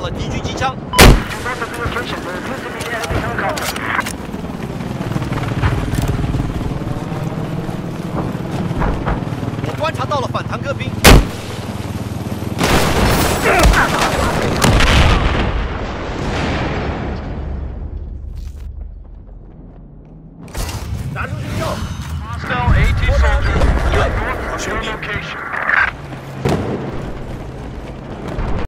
了敌军机枪。我观察到了反坦克兵。拿出军药。Hostile AT soldiers. Your location.